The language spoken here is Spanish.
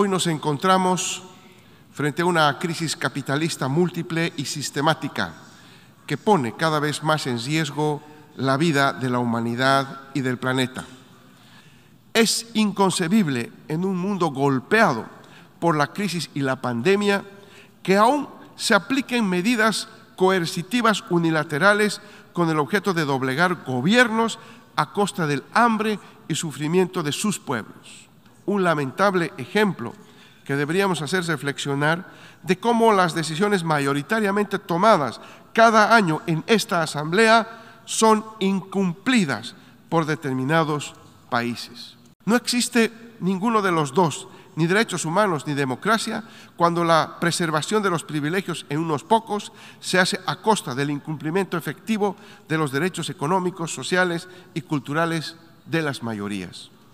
Hoy nos encontramos frente a una crisis capitalista múltiple y sistemática que pone cada vez más en riesgo la vida de la humanidad y del planeta. Es inconcebible en un mundo golpeado por la crisis y la pandemia que aún se apliquen medidas coercitivas unilaterales con el objeto de doblegar gobiernos a costa del hambre y sufrimiento de sus pueblos. Un lamentable ejemplo que deberíamos hacer reflexionar de cómo las decisiones mayoritariamente tomadas cada año en esta Asamblea son incumplidas por determinados países. No existe ninguno de los dos, ni derechos humanos ni democracia, cuando la preservación de los privilegios en unos pocos se hace a costa del incumplimiento efectivo de los derechos económicos, sociales y culturales de las mayorías.